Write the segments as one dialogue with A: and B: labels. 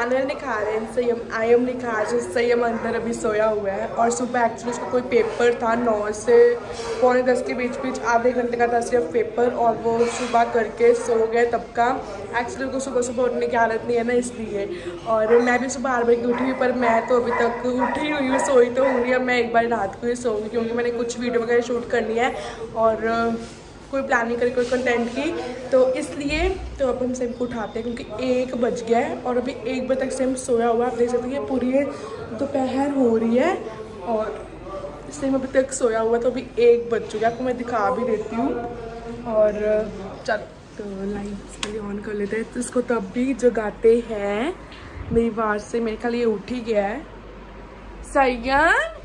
A: Channel निखार संयम I am निखार संयम अंदर अभी सोया हुआ है। और सुबह एक्चुअली उसका कोई पेपर था नौ से, पौने दस के बीच बीच, आधे घंटे का था सिर्फ़ पेपर और वो सुबह करके सो गए तब का। एक्चुअली उनको सुबह सुबह उठने की हालत नहीं है ना, इसलिए। और मैं भी सुबह आठ बजे उठी हुई, पर मैं तो अभी तक उठी हुई हूँ, सोई तो हूँ अब मैं एक बार रात को ही सोऊँगी, क्योंकि मैंने कुछ वीडियो वगैरह शूट करनी है। और कोई प्लानिंग करी, कोई कंटेंट की। तो इसलिए तो अब हम सेम को उठाते हैं क्योंकि एक बज गया है और अभी एक बजे तक सेम सोया हुआ आप देख सकते हैं पूरी दोपहर हो रही है और सेम अभी तक सोया हुआ तो अभी एक बज चुका है। आपको मैं दिखा भी देती हूँ। और, चल तो लाइट्स मेरी ऑन कर लेते हैं। तो इसको तब भी जगाते हैं। मेरी बार से मेरे ख्याल ये उठ ही गया है। सैयम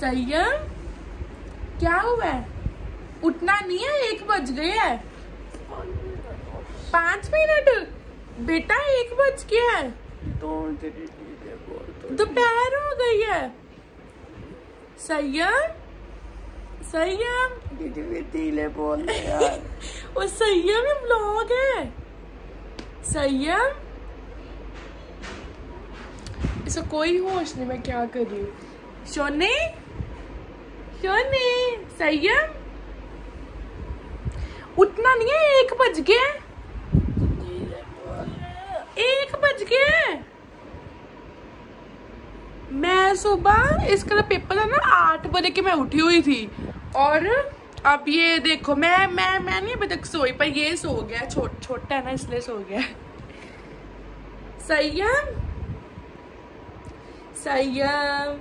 A: सैयम क्या हुआ है? उठना नहीं है एक बज गए है। पाँच मिनट। बेटा एक बज गया है। दोपहर हो गई है। संयम संयम
B: दीदी भी बोल
A: वो संयम ही ब्लॉग है। संयम इसका कोई होश नहीं मैं क्या कर? रही हूँ शोने? शोने? संयम उठना नहीं है एक बज गया एक बज गया मैं सुबह इसका पेपर था ना आठ बजे की मैं उठी हुई थी। और अब ये देखो मैं मैं मैं नहीं अभी तक सोई पर ये सो गया छोट छोटा है ना इसलिए सो गया संयम संयम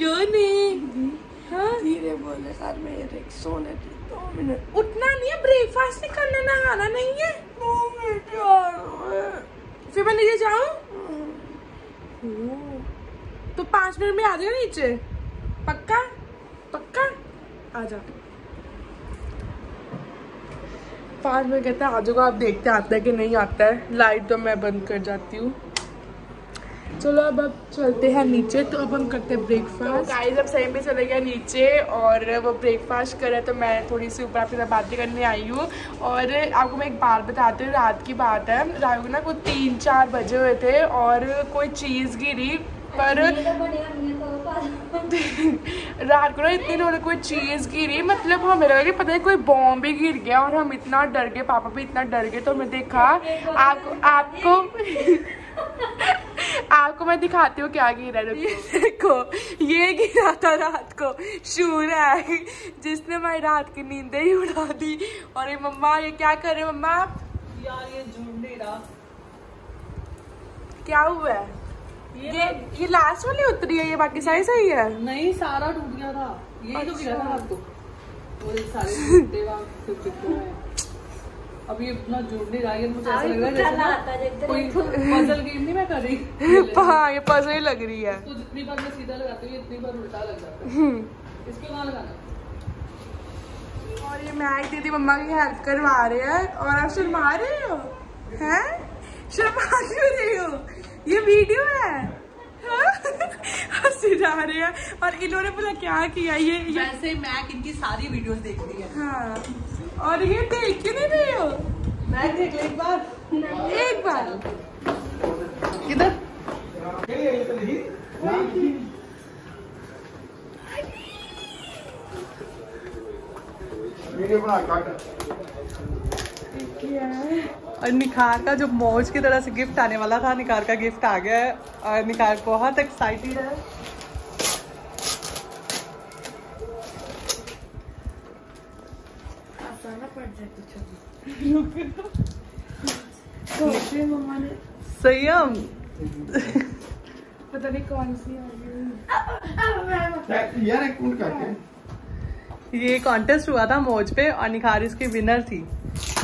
A: यो नहीं हाँ?
B: धीरे बोले सर मेरे सोने दो। मिनट
A: उठना नहीं है ब्रेकफास्ट नहीं करना, नहाना नहीं है। फिर मैं नीचे जाऊँ? तो पाँच मिनट में आ जाएगा नीचे। पक्का? पक्का? आ जा पाँच मिनट कहता है, आ जाओगा आप देखते आता है कि नहीं आता है। लाइट तो मैं बंद कर जाती हूँ। चलो अब अब चलते हैं नीचे तो अब हम करते हैं ब्रेकफास्ट गाइस अब सही में चले गए नीचे और वो ब्रेकफास्ट करे तो मैं थोड़ी सी ऊपर आपके साथ बातें करने आई हूँ। और आपको मैं एक बात बताती हूँ रात की बात है। रात को ना कुछ तीन चार बजे हुए थे और कोई चीज़ गिरी पर रात को ना इतनी इन्होंने कोई चीज़ गिरी मतलब हमें लगा कि पता नहीं कोई बॉम्ब ही गिर गया और हम इतना डर गए पापा भी इतना डर गए तो मैं देखा आपको आपको आपको मैं दिखाती हूँ क्या गिरा है ये देखो ये गिरा था रात को शूर है। जिसने हमारी रात की नींदें ही उड़ा दी। और ये मम्मा ये क्या कर रहे मम्मा?
C: आप यार ये झूठ नहीं रहा।
A: क्या हुआ है? ये ये ये लास्ट वाली उतरी है ये बाकी सारी सही है?
C: नहीं सारा टूट गया था। यही तो गिरा था
A: अच्छा।
C: रात को। और सारे है ये इतना झूठ नहीं रहा ये मुझे ऐसा लग रहा है जैसे कोई पजल गेम नहीं मैं कर रही।
A: हाँ ये पजल ही लग रही है।
C: तो जितनी बार मैं सीधा लगाती हूँ इतनी बार उल्टा लग जाता है।
A: हम्म।
C: इसको कहाँ लगाना।
A: और ये मैग दीदी मम्मा की हेल्प करवा रहे हैं और आप शर्मा रहे हो? हैं? शर्मा क्यों रही हो? ये वीडियो है। हाँ? हँसी जा रहे हैं। और इन्होंने बोला क्या किया ये, ये
C: वैसे मैं इनकी सारी वीडियोस देख ली है।
A: हाँ। और ये देख क्यों नहीं रहे हो?
C: मैं देख एक बार।
A: एक बार।
C: किधर?
D: और निखार का जो मौज की तरह से गिफ्ट आने वाला था निखार का गिफ्ट आ गया है। और निखार बहुत एक्साइटेड है। संयम।
A: पता नहीं कौन सी
B: यार एक करके
D: ये कॉन्टेस्ट हुआ था मौज पे और निखार इसकी विनर थी।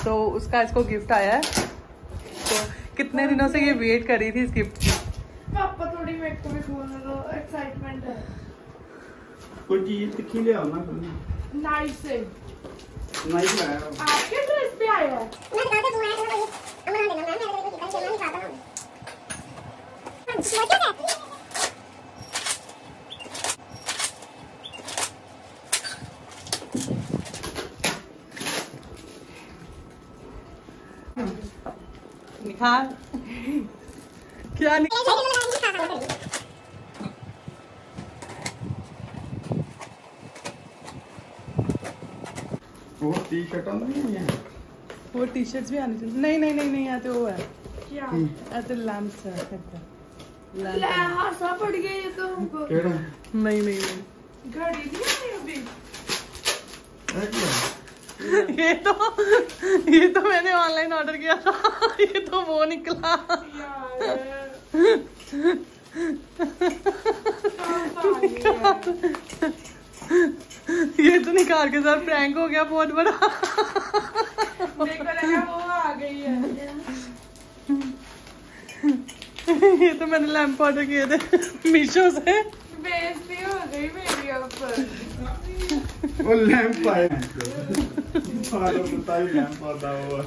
D: तो उसका इसको गिफ्ट आया है। तो कितने दिनों से ये वेट कर रही थी इस गिफ्ट की?
A: पापा थोड़ी मेरे को भी खोलने दो एक्साइटमेंट है।
B: कोई चीज़ तिखी ले आओ ना। कोई
A: आपके ड्रेस पे आया है?
D: निखार क्या नहीं
B: टी शर्ट
D: वो टी शर्ट्स भी आनी चाहिए। नहीं नहीं नहीं नहीं आते वो है। तो
A: ये तो
D: ये तो मैंने ऑनलाइन ऑर्डर किया था। ये तो वो निकला।
A: यार।
D: ये तो निकाल के साथ प्रैंक हो गया बहुत बड़ा।
A: देखो वो आ गई है
D: ये तो मैंने लैंप ऑर्डर किए थे मीशो से।
A: बेइज्जती हो गई मेरी ऊपर
B: वो लैंप आए लैंप आता हुआ।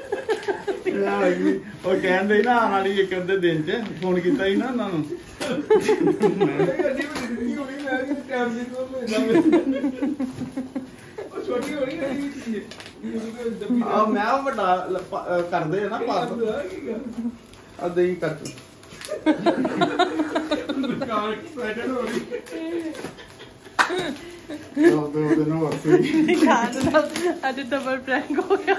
B: ਫੋਨ ਕੀਤਾ ਹੀ ਨਾ ਉਹਨਾਂ ਨੂੰ। ਮੈਂ ਕਰਦੇ ਆ ਨਾ ਪਾਸ। ਆ ਦੇਈ ਕਰ ਕਾਰ ਐਕਸਾਈਟਡ ਹੋ ਰਹੀ ਦੋ ਦੋ ਦਿਨ ਹੋਰ ਸੀ।
D: ਖਾਨ ਦਾ ਅੱਜ ਡਬਲ ਪ੍ਰੈਂਕ
A: ਹੋ ਗਿਆ।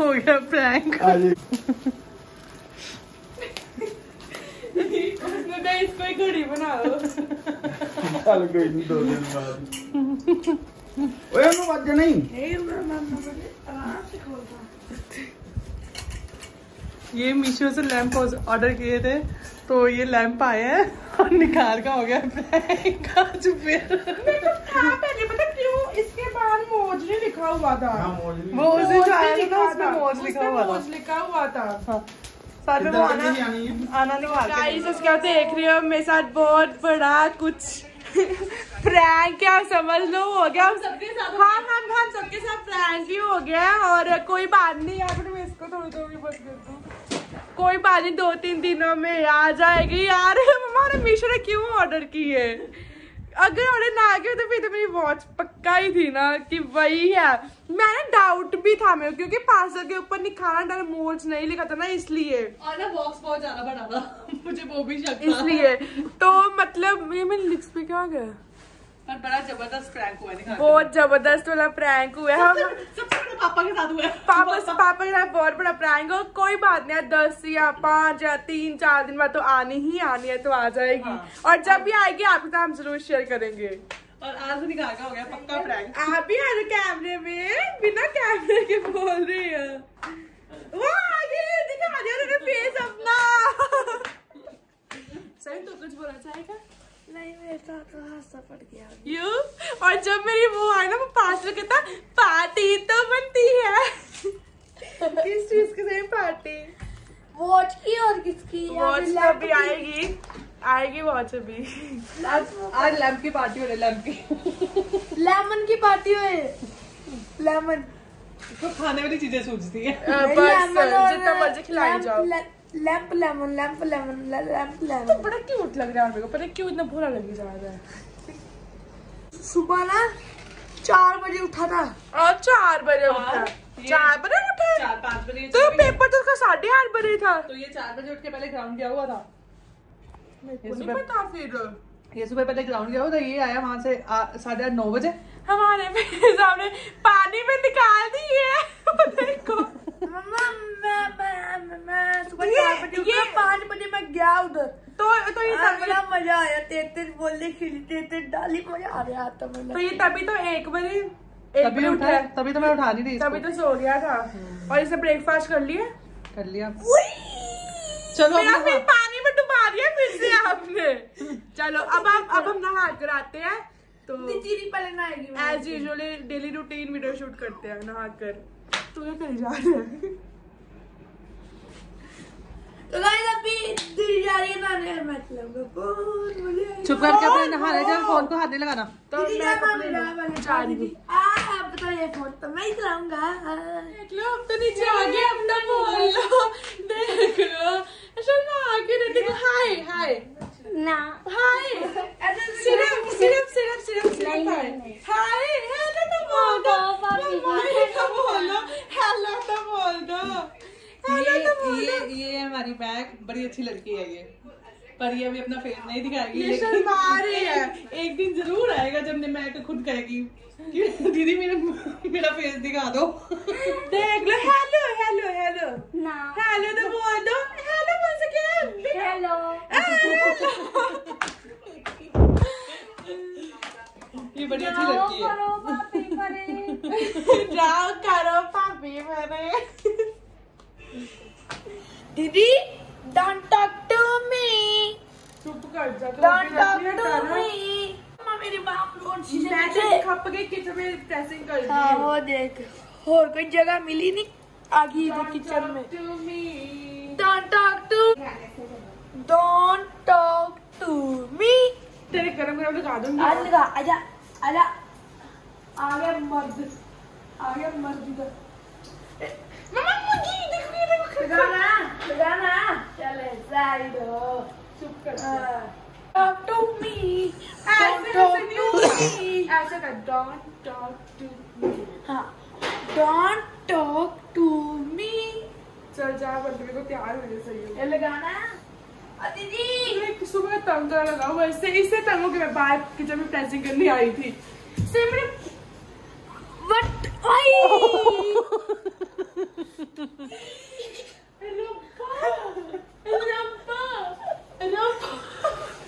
D: हो गया प्रैंक
A: इसको घड़ी बना दो। नहीं?
D: ये मीशो से लैंप ऑर्डर किए थे तो ये लैंप आया है और निखार का हो गया प्रैंक आज
A: पर नहीं लिखा हुआ था।
D: वो उस दिन जो आया था उसमें मोज लिखा हुआ था।
A: लिखा हुआ था।
D: आना
B: आना
A: देख रही हो मेरे साथ बहुत बड़ा कुछ। प्रैंक क्या समझ लो हो गया। हम सबके साथ हाँ हाँ हम सबके साथ प्रैंक भी हो गया और कोई बात नहीं यार पर मैं इसको थोड़ी थोड़ी बस देती कोई बात नहीं दो तीन दिनों में आ जाएगी। यार हमारे मीशो ने क्यों ऑर्डर की है अगर उन्हें ना आगे तो फिर तो मेरी वॉच पक्का ही थी ना कि वही है। मैंने डाउट भी था मेरे क्योंकि पार्सल के ऊपर निखारा डर मोज नहीं लिखा था ना इसलिए।
C: और ना बॉक्स बहुत ज़्यादा बड़ा था। मुझे वो भी शक
A: इसलिए। तो मतलब ये मेरे लिप्स पे क्या हो गया?
C: पर बड़ा ज़बरदस्त प्रैंक हुआ दिखा
A: बहुत ज़बरदस्त वाला प्रैंक हुआ है।
C: सबसे बड़ा पापा के साथ हुआ है।
A: पापा पापा के साथ बहुत बड़ा प्रैंक हो कोई बात नहीं दस या पाँच या तीन चार दिन बाद तो आनी ही आनी है तो आ जाएगी।
C: हाँ।
A: और जब भी आएगी आपके साथ हम ज़रूर शेयर करेंगे।
C: और आज निकाल का हो गया पक्का प्रैंक
A: आप भी आ जाओ कैमरे में? बिना कैमरे के बोल रही है। दिखा दिया फेस अपना। सही तो कुछ बोला चाहेगा
E: नहीं मेरे तो हादसा पड़ गया
A: यू? और जब मेरी वो आए ना वो पास में कहता पार्टी तो बनती है। किस चीज़ की सही पार्टी?
E: वॉच की और किसकी
A: वॉच अभी आएगी आएगी वॉच अभी।
C: आज लैम्प की पार्टी हो रही है लैम्प की।
E: लेमन की पार्टी हुए लेमन
C: तो खाने वाली चीज़ें सूझती है।
A: बस जितना मर्ज़ी खिलाई जाओ।
E: Lamp lemon lamp lemon lamp
A: तो बड़ा क्यूट लग रहा है मेरे को पता है क्यों इतना बुरा लगी जा रहा है।
E: सुबह ना चार बजे उठा था।
A: और चार बजे उठा। चार बजे उठा?
C: चार पाँच बजे
A: तो पेपर तो उसका साढ़े आठ बजे था।
C: तो ये चार बजे उठ के पहले ग्राउंड गया हुआ था। ये
A: नहीं
C: सुबह-
A: पता फिर।
C: ये सुबह पहले ग्राउंड गया था ये आया वहाँ से साढ़े आठ नौ बजे।
A: हमारे सामने पानी में निकाल दी है देखो
E: मम्मा गया उधर
A: तो तो ये तभी
E: बड़ा मज़ा आया तेज तेज बोलने खिली तेज तेज डाली मज़ा आ रहा था
A: तो
E: मतलब
A: ये तभी तो एक बजे एक
C: तभी
A: बजे
C: उठा तभी तो मैं उठा नहीं रही
A: तभी तो सो गया था। और इसे ब्रेकफास्ट कर लिया
C: कर लिया। चलो
A: मेरा फिर पानी में डुबा दिया फिर से आपने। चलो अब आप अब हम नहा कर आते हैं। तो
E: पहले नहाएगी
A: as usually daily routine video shoot करते हैं नहा कर। तू ये कहीं जा रहा है
E: तो गाइस अभी दीदी जा रही है नहाने और मैं चलाऊँगा फ़ोन मुझे
D: चुप करके अपने नहाने जा फ़ोन को हाथ नहीं लगाना।
A: तो रही हूँ?
E: अब तो ये फ़ोन तो मैं ही चलाऊँगा
A: देख लो अब तो नीचे आ गए अपना बोल लो देख लो। ऐसा ना आगे रहते को हाय हाय।
E: ना।
A: हाय। सिर्फ़ सिर्फ़ सिर्फ़ सिर्फ़ सिर्फ़ हाय। हाय हेलो तो बोल दो। हाय तो बोल दो। हेलो तो बोल दो। हेलो तो बोल
D: ये
A: दो।
D: ये है हमारी बैग बड़ी अच्छी लड़की है ये। पर ये अभी अपना फेस नहीं दिखाएगी
A: ये
D: लेकिन
A: शर्मा रही है।
D: एक दिन ज़रूर आएगा जब मैं खुद कहेगी कि दीदी मेरा मेरा फेस दिखा दो।
A: देख लो हेलो हेलो हेलो हेलो तो बोल। दो हेलो बोल सके?
E: हेलो
D: ये बड़ी अच्छी लड़की है।
A: जाओ करो पापी मेरे
E: दीदी डोंट टॉक टू मी
A: चुप कर जा
E: don't talk to me mamma मेरी बाप
A: मैं तो खप गई किचन में प्रेसिंग कर
E: हाँ
A: दी
E: वो देख और कोई जगह मिली नहीं आगे इधर किचन में don't talk to don't talk to me
A: तेरे गरम गरम लगा दूँगी
E: आज लगा आजा आजा आ गया मर्द आ गया मर्द इधर
A: मम्मा मुझे देखो ये देखो
E: लगाना लगाना चले साइड हो
A: चुप कर
E: टू
A: नहीं
E: मी
A: ऐसे कर डोंट टॉक टू मी
E: हाँ। डोंट टॉक टू मी
A: चल जा बंदे को तैयार होने सही
E: ये लगाना दीदी!
A: सुबह तंग कर लगा हुआ इससे इससे तंग हो मैं बाहर किचन में प्रेसिंग करने आई थी। Simran
E: but I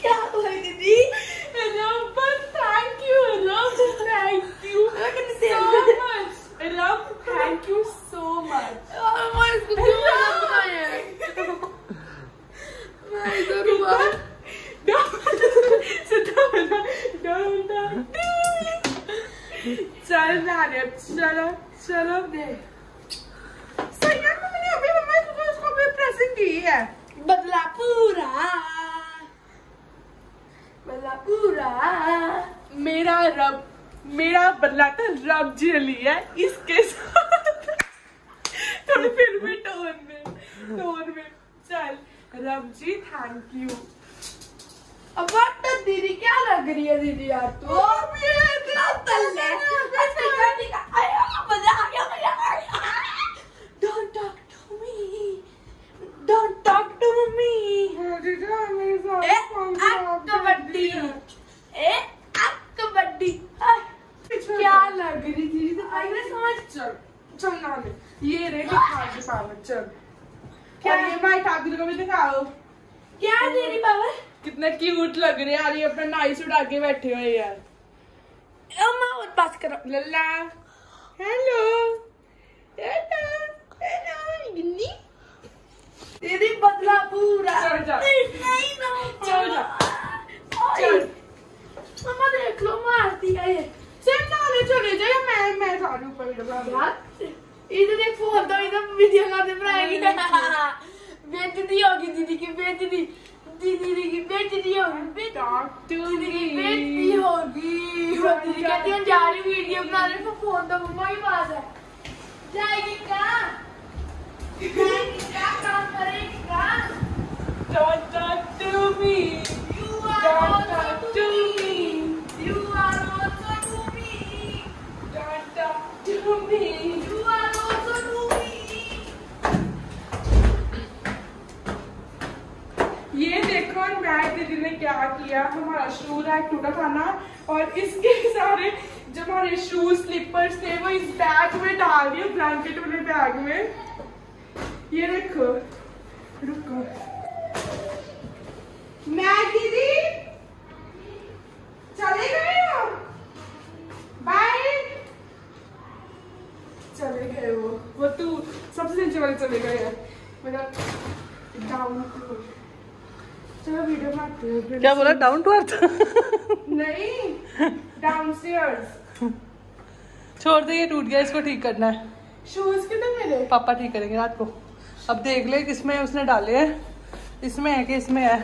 E: क्या हुआ दीदी
A: Thank you so Rab ji thank you
E: अब बट दीदी क्या लग रही है दीदी यार तू? इतना क्या लग रही तो आई समझ
A: चल। चल नाने ये रे दिखा के चल। क्या ये भाई ठाकुर को भी दिखाओ?
E: क्या तेरी बाबा
A: कितने क्यूट लग रहे यार ये अपना नाइस उड़ा के बैठे हुए यार।
E: अम्मा और पास करो।
A: लल्ला। Hello hello hello Ginni.
E: दीदी बदला पूरा।
A: चल जा।
E: नहीं ना
A: चल जा। चल।
E: मम्मा देख लो मारती है ये।
A: सिर्फ़ नाने चले जाए मैं मैं सारे ऊपर वीडियो बना
E: इधर एक फ़ोन तो इधर वीडियो का दे बनाएगी बेइज्जती होगी दीदी की बेइज्जती दीदी की बेइज्जती होगी दीदी की. बेइज्जती होगी दीदी कहती है जा रही वीडियो बना रही तो फ़ोन तो मम्मा के पास है जाएगी कहाँ जाएगी कहाँ काम करेगी कहाँ
A: Don't talk to me.
E: You are
A: Don't talk
E: to
A: to
E: me.
A: me.
E: You are also to me.
A: Don't talk to me. मैं दीदी ने क्या किया? हमारा शू रैक टूटा था ना? और इसके सारे जो हमारे शूज़ स्लीपर्स थे, वो इस बैग में डाल दिए ब्लैंकेट वाले बैग में। ये देखो रुको। मैं दीदी चले गए हो? बाय चले गए वो वो तू सबसे नीचे वाले चले गए हैं। मेरा डाउन चलो वीडियो बनाते
D: क्या बोला? डाउन टू अर्थ
A: नहीं डाउनस्टेयर्स
D: छोड़ दे ये टूट गया इसको ठीक करना है।
A: शूज़ कितने मेरे
D: पापा ठीक करेंगे रात को। अब देख ले किसमें उसने डाले हैं। इसमें है कि इसमें है।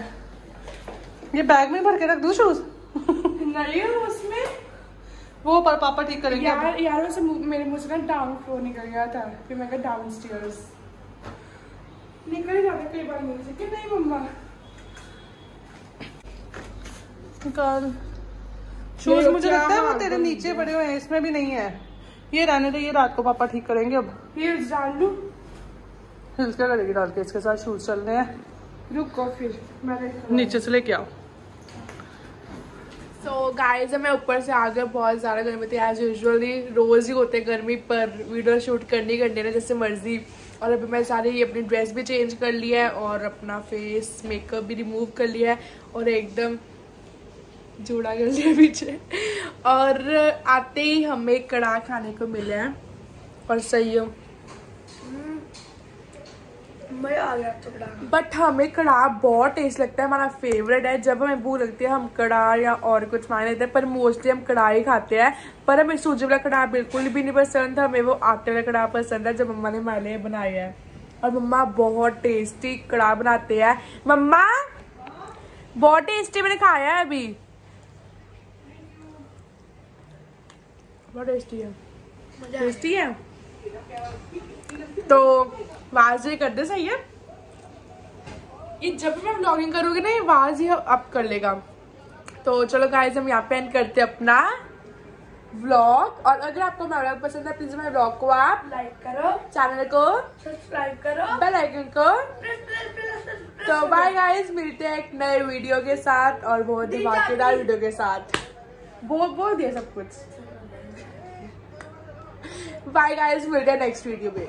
D: ये बैग में भर के रख दू शूज़
A: नहीं उसमें?
D: वो पर पापा ठीक करेंगे अब।
A: यार यार वैसे मेरे से ना डाउन फ्लोर निकल गया था। फिर मैं कहा डाउन स्टेयर्स निकल जाता कई बार से। कि नहीं मम्मा?
D: निकाल। शूज़ मुझे लगता है वो तेरे नीचे पड़े हुए हैं इसमें भी नहीं है। ये रहने दे ये रात को पापा ठीक करेंगे अब।
A: हील्स डाल लूँ।
D: हिल्स क्या करेगी डाल के? इसके साथ शूज़ चलने हैं।
A: रुको फिर मैं
D: नीचे से लेके आओ।
A: सो गाइस मैं ऊपर से आ गया बहुत ज़्यादा गर्मी थी। एज यूजली रोज़ ही होते हैं गर्मी पर वीडियो शूट करनी करनी है जैसे मर्ज़ी। और अभी मैं सारी अपनी ड्रेस भी चेंज कर लिया है और अपना फेस मेकअप भी रिमूव कर लिया है। और एकदम जूड़ा कर लिया पीछे। और आते ही हमें कड़ा खाने को मिले है। और सही हो।
E: मज़ा आ गया तो
A: बट हमें कढ़ा बहुत टेस्ट लगता है हमारा फेवरेट है। जब हमें भूख लगती है हम कढ़ा या और कुछ मान लेते हैं पर मोस्टली हम कढ़ा ही खाते हैं। पर हमें सूजी वाला कढ़ा बिल्कुल भी नहीं पसंद था हमें वो आटे वाला कढ़ा पसंद है जब मम्मा ने हमारे लिए बनाया है। और मम्मा बहुत टेस्टी कढ़ा बनाते हैं। मम्मा बहुत टेस्टी मैंने खाया है अभी। बहुत टेस्टी है टेस्टी है? तो आवाज़ ये कर दे सही है? ये जब भी मैं व्लॉगिंग करूँगी ना ये आवाज़ ही अप कर लेगा। तो चलो गाइस हम यहाँ पे एंड करते हैं अपना व्लॉग और अगर आपको मेरा व्लॉग पसंद है प्लीज़ मेरे व्लॉग को आप
E: लाइक करो।
A: चैनल को
E: सब्सक्राइब करो।
A: बेल आइकन को। तो बाय गाइस मिलते हैं एक नए वीडियो के साथ और बहुत ही धमाकेदार वीडियो के साथ। बोल बोल दिया सब कुछ। बाय गाइस मिलते हैं नेक्स्ट वीडियो में